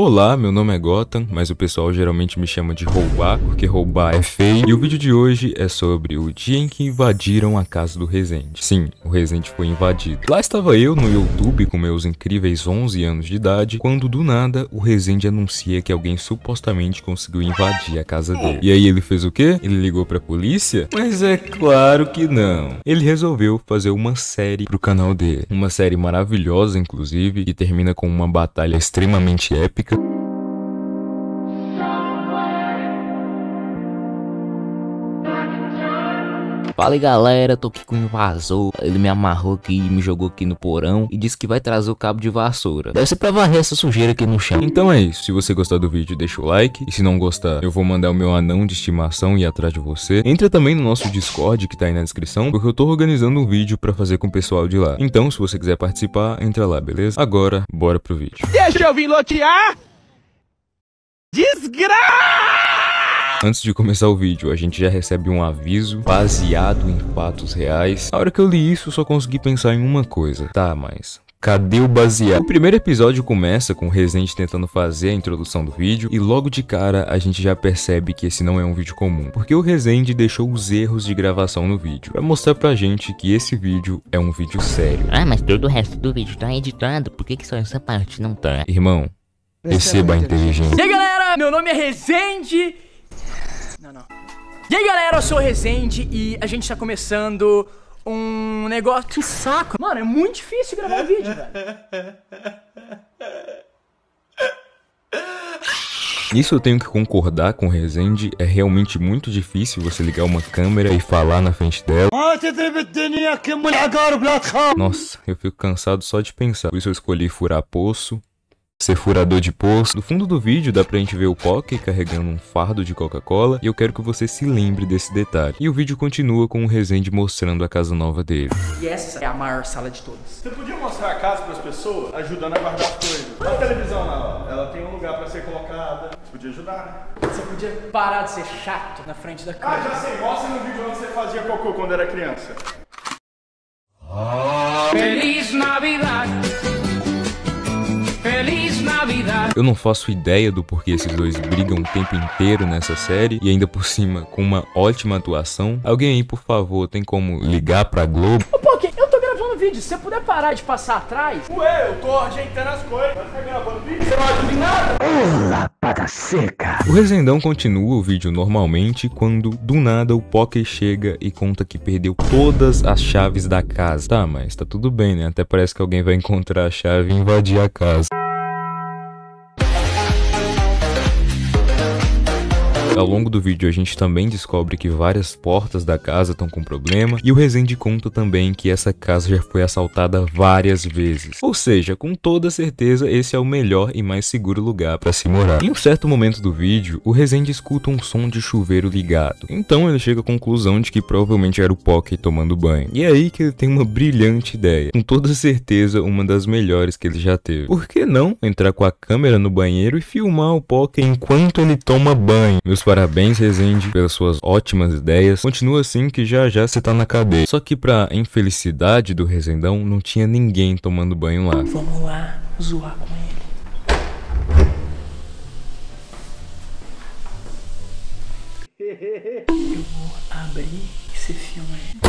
Olá, meu nome é Gotham, mas o pessoal geralmente me chama de roubar, porque roubar é feio. E o vídeo de hoje é sobre o dia em que invadiram a casa do Resende. Sim, o Resende foi invadido. Lá estava eu no YouTube com meus incríveis 11 anos de idade, quando do nada o Resende anuncia que alguém supostamente conseguiu invadir a casa dele. E aí ele fez o quê? Ele ligou pra polícia? Mas é claro que não. Ele resolveu fazer uma série pro canal dele. Uma série maravilhosa, inclusive, que termina com uma batalha extremamente épica Hoşçakalın. Fala aí galera, tô aqui com o invasor. Ele me amarrou aqui e me jogou aqui no porão e disse que vai trazer o cabo de vassoura. Deve ser pra varrer essa sujeira aqui no chão. Então é isso, se você gostar do vídeo deixa o like e se não gostar eu vou mandar o meu anão de estimação ir atrás de você. Entra também no nosso Discord que tá aí na descrição porque eu tô organizando um vídeo pra fazer com o pessoal de lá. Então se você quiser participar, entra lá, beleza? Agora, bora pro vídeo. Deixa eu vir lotear! Desgraça! Antes de começar o vídeo, a gente já recebe um aviso baseado em fatos reais. Na hora que eu li isso, só consegui pensar em uma coisa. Tá, mas Cadê o baseado? O primeiro episódio começa com o Resident tentando fazer a introdução do vídeo e logo de cara a gente já percebe que esse não é um vídeo comum, porque o Resident deixou os erros de gravação no vídeo, pra mostrar pra gente que esse vídeo é um vídeo sério. Ah, mas todo o resto do vídeo tá editado, por que, que só essa parte não tá? Irmão, receba a inteligência. E aí galera, meu nome é Resende não, não. E aí galera, eu sou o Resende e a gente tá começando um negócio. Que saco! Mano, é muito difícil gravar vídeo, velho. Isso eu tenho que concordar com o Resende, é realmente muito difícil você ligar uma câmera e falar na frente dela. Nossa, eu fico cansado só de pensar, por isso eu escolhi furar poço, ser furador de poço. No fundo do vídeo dá pra gente ver o Pocky carregando um fardo de Coca-Cola e eu quero que você se lembre desse detalhe. E o vídeo continua com o Resende mostrando a casa nova dele. E essa é a maior sala de todas. Você podia mostrar a casa pras pessoas, ajudando a guardar as coisas. A televisão lá, ó, ela tem um lugar pra ser colocada. Você podia ajudar, né? Você podia parar de ser chato na frente da Ah, câmera. já sei, mostra no vídeo onde você fazia cocô quando era criança. Feliz Eu não faço ideia do porquê esses dois brigam o tempo inteiro nessa série e ainda por cima com uma ótima atuação. Alguém aí, por favor, tem como ligar pra Globo? Ô, Poké, eu tô gravando vídeo. Se você puder parar de passar atrás. Ué, eu tô ajeitando as coisas. Vai ficar gravando vídeo? Você não ajuda em nada? O Resendão continua o vídeo normalmente quando, do nada, o Poké chega e conta que perdeu todas as chaves da casa. Tá, mas tá tudo bem, né? Até parece que alguém vai encontrar a chave e invadir a casa. Ao longo do vídeo a gente também descobre que várias portas da casa estão com problema e o Resende conta também que essa casa já foi assaltada várias vezes. Ou seja, com toda certeza esse é o melhor e mais seguro lugar para se morar. Em um certo momento do vídeo, o Resende escuta um som de chuveiro ligado. Então ele chega à conclusão de que provavelmente era o Pocky tomando banho. E é aí que ele tem uma brilhante ideia, com toda certeza uma das melhores que ele já teve. Por que não entrar com a câmera no banheiro e filmar o Pocky enquanto ele toma banho? Meus parabéns, Resende, pelas suas ótimas ideias. Continua assim que já já você tá na cadeia. Só que pra infelicidade do Resendão, não tinha ninguém tomando banho lá. Vamos lá zoar com ele. Eu vou abrir esse filme aí.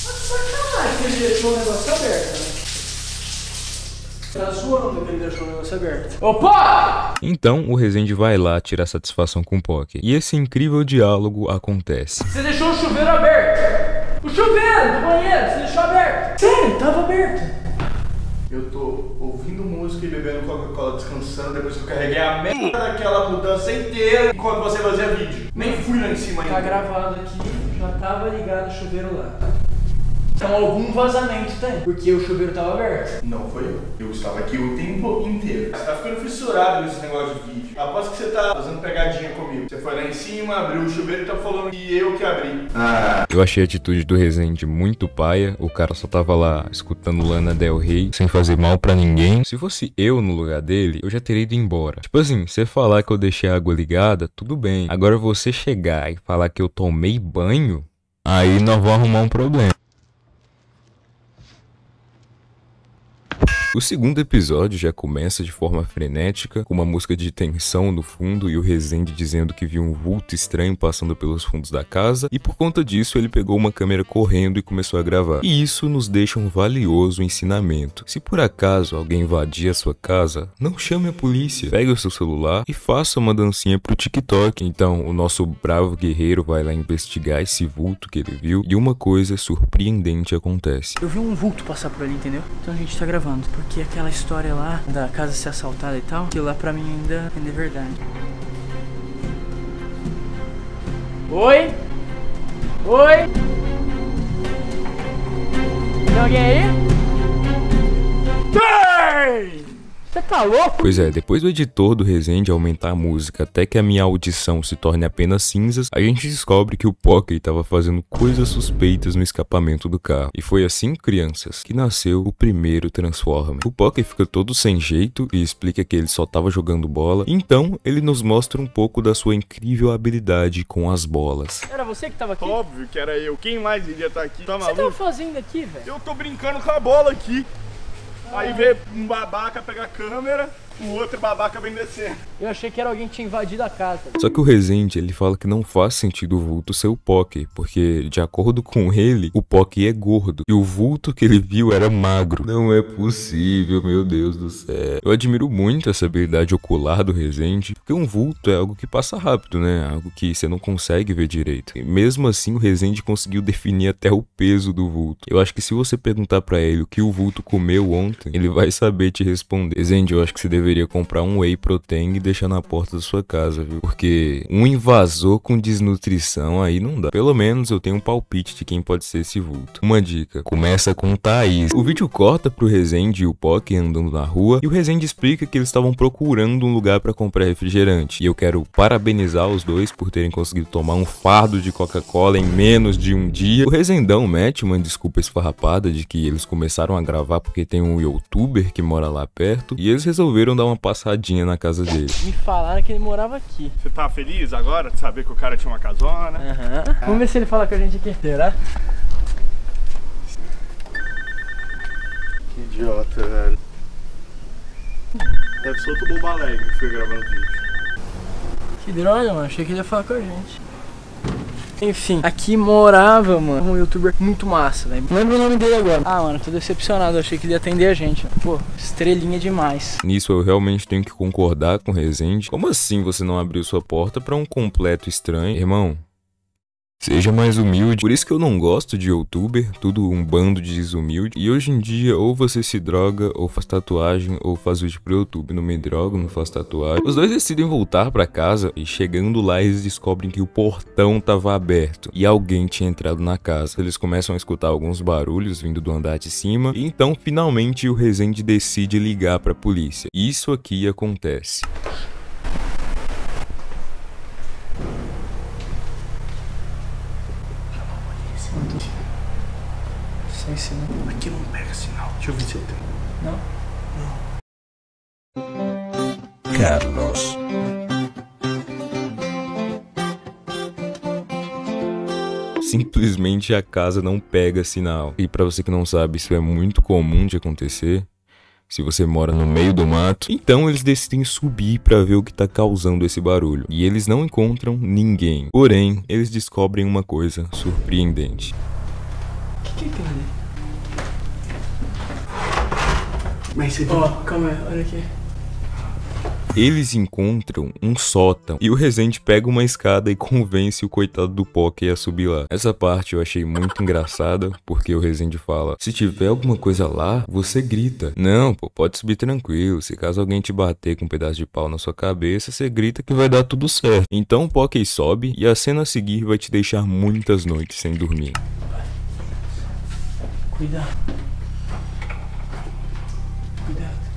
Sacanagem que ele deixou o negócio aberto, né? Tá zoando que ele deixou o negócio aberto. Opa! Então o Resende vai lá tirar satisfação com o Pocky. E esse incrível diálogo acontece. Você deixou o chuveiro aberto! O chuveiro do banheiro, você deixou aberto! Sério, tava aberto! Eu tô ouvindo música e bebendo Coca-Cola, descansando depois que eu carreguei a merda daquela mudança inteira enquanto você fazia vídeo. Nem fui lá em cima Tá ainda. gravado aqui, já tava ligado o chuveiro lá. Então algum vazamento tem, porque o chuveiro tava aberto. Não foi eu. Eu estava aqui o tempo inteiro. Você tá ficando fissurado nesse negócio de vídeo. Aposto que você tá fazendo pegadinha comigo. Você foi lá em cima, abriu o chuveiro e tá falando que eu que abri. Ah. Eu achei a atitude do Resende muito paia. O cara só tava lá escutando Lana Del Rey, sem fazer mal pra ninguém. Se fosse eu no lugar dele, eu já teria ido embora. Tipo assim, você falar que eu deixei a água ligada, tudo bem. Agora você chegar e falar que eu tomei banho, aí nós vamos arrumar um problema. O segundo episódio já começa de forma frenética, com uma música de tensão no fundo e o Rezende dizendo que viu um vulto estranho passando pelos fundos da casa, e por conta disso ele pegou uma câmera correndo e começou a gravar. E isso nos deixa um valioso ensinamento. Se por acaso alguém invadir a sua casa, não chame a polícia. Pegue o seu celular e faça uma dancinha pro TikTok. Então, o nosso bravo guerreiro vai lá investigar esse vulto que ele viu e uma coisa surpreendente acontece. Eu vi um vulto passar por ali, entendeu? Então a gente tá gravando. Porque aquela história lá da casa ser assaltada e tal, aquilo lá pra mim ainda, é verdade. Oi? Oi? Tem alguém aí? Tá louco? Pois é, depois do editor do Resende aumentar a música até que a minha audição se torne apenas cinzas, a gente descobre que o Pocket estava fazendo coisas suspeitas no escapamento do carro. E foi assim, crianças, que nasceu o primeiro Transformer. O Pocket fica todo sem jeito e explica que ele só estava jogando bola, então ele nos mostra um pouco da sua incrível habilidade com as bolas. Era você que tava aqui? Óbvio que era eu. Quem mais iria estar aqui? Tá O que você tava maluco? fazendo aqui, velho? Eu tô brincando com a bola aqui. Aí vê um babaca pegar a câmera, o outro babaca vem descendo. Eu achei que era alguém que tinha invadido a casa. Só que o Rezende, ele fala que não faz sentido o vulto ser o Pocky, porque, de acordo com ele, o Pocky é gordo, e o vulto que ele viu era magro. Não é possível, meu Deus do céu. Eu admiro muito essa habilidade ocular do Rezende, porque um vulto é algo que passa rápido, né? Algo que você não consegue ver direito. E mesmo assim, o Rezende conseguiu definir até o peso do vulto. Eu acho que se você perguntar pra ele o que o vulto comeu ontem, ele vai saber te responder. Rezende, eu acho que você deveria comprar um whey protein e deixar na porta da sua casa, viu? Porque um invasor com desnutrição aí não dá. Pelo menos eu tenho um palpite de quem pode ser esse vulto. Uma dica: começa com Thaís. O vídeo corta pro Rezende e o Pock andando na rua e o Rezende explica que eles estavam procurando um lugar pra comprar refrigerante. E eu quero parabenizar os dois por terem conseguido tomar um fardo de Coca-Cola em menos de um dia. O Rezendão mete uma desculpa esfarrapada de que eles começaram a gravar porque tem um youtuber que mora lá perto e eles resolveram dar uma passadinha na casa dele. Me falaram que ele morava aqui. Você tá feliz agora de saber que o cara tinha uma casona? Aham. Vamos ver se ele fala com a gente aqui. Será? Que idiota, velho. Deve ser outro bobo alegre que foi gravando vídeo. Que droga, mano. Achei que ele ia falar com a gente. Enfim, aqui morava, mano, um youtuber muito massa, velho. Não lembro o nome dele agora. Ah, mano, tô decepcionado. Achei que ele ia atender a gente. mano. Pô, estrelinha demais. Nisso eu realmente tenho que concordar com o Rezende. Como assim você não abriu sua porta pra um completo estranho? Irmão, Seja mais humilde. Por isso que eu não gosto de youtuber, tudo um bando de desumilde. E hoje em dia, ou você se droga, ou faz tatuagem, ou faz vídeo pro YouTube. Não me drogo, não faço tatuagem. Os dois decidem voltar pra casa e chegando lá eles descobrem que o portão tava aberto e alguém tinha entrado na casa. Eles começam a escutar alguns barulhos vindo do andar de cima e então finalmente o Rezende decide ligar pra polícia. Isso aqui acontece. Sem sinal. Aqui não pega sinal. Deixa eu ver se eu tenho. Não? Carlos. Simplesmente a casa não pega sinal. E pra você que não sabe, isso é muito comum de acontecer. Se você mora no meio do mato, então eles decidem subir pra ver o que tá causando esse barulho. E eles não encontram ninguém. Porém, eles descobrem uma coisa surpreendente. O que, que é aquilo ali? Mas você? Ó, calma aí, olha aqui. Eles encontram um sótão e o Rezende pega uma escada e convence o coitado do Poké a subir lá. Essa parte eu achei muito engraçada porque o Rezende fala: Se tiver alguma coisa lá, você grita. Não, pô, pode subir tranquilo. Se caso alguém te bater com um pedaço de pau na sua cabeça, você grita que vai dar tudo certo. Então o Poké sobe e a cena a seguir vai te deixar muitas noites sem dormir. Cuidado. Cuidado.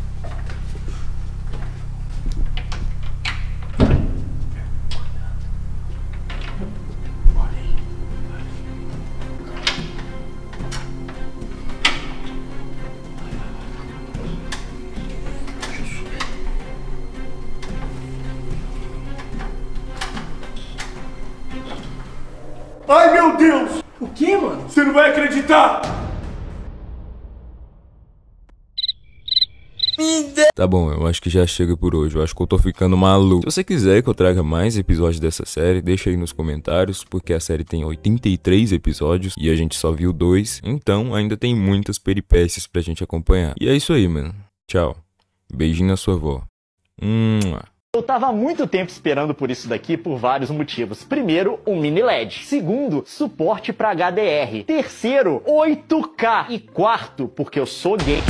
Ai meu Deus! O que, mano? Você não vai acreditar! Tá bom, eu acho que já chega por hoje. Eu acho que eu tô ficando maluco. Se você quiser que eu traga mais episódios dessa série, deixa aí nos comentários, porque a série tem 83 episódios e a gente só viu dois. Então ainda tem muitas peripécias pra gente acompanhar. E é isso aí, mano. Tchau. Beijinho na sua avó. Mua. Eu tava há muito tempo esperando por isso daqui por vários motivos. Primeiro, um mini LED. Segundo, suporte para HDR. Terceiro, 8K. E quarto, porque eu sou gay.